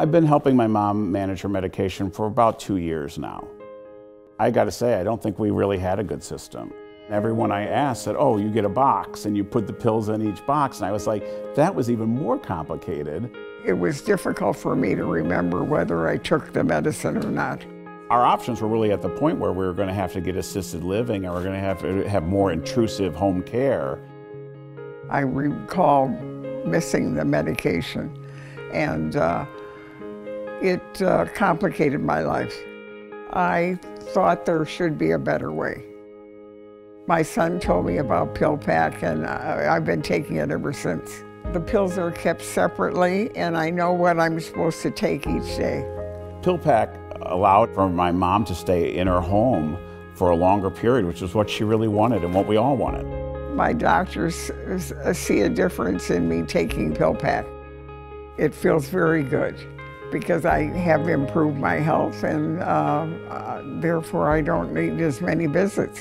I've been helping my mom manage her medication for about two years now. I got to say, I don't think we really had a good system. Everyone I asked said, oh, you get a box and you put the pills in each box. And I was like, that was even more complicated. It was difficult for me to remember whether I took the medicine or not. Our options were really at the point where we were going to have to get assisted living and we going to have to have more intrusive home care. I recall missing the medication and uh, it uh, complicated my life. I thought there should be a better way. My son told me about PillPack and I've been taking it ever since. The pills are kept separately and I know what I'm supposed to take each day. PillPack allowed for my mom to stay in her home for a longer period, which is what she really wanted and what we all wanted. My doctors see a difference in me taking PillPack. It feels very good because I have improved my health and uh, uh, therefore I don't need as many visits.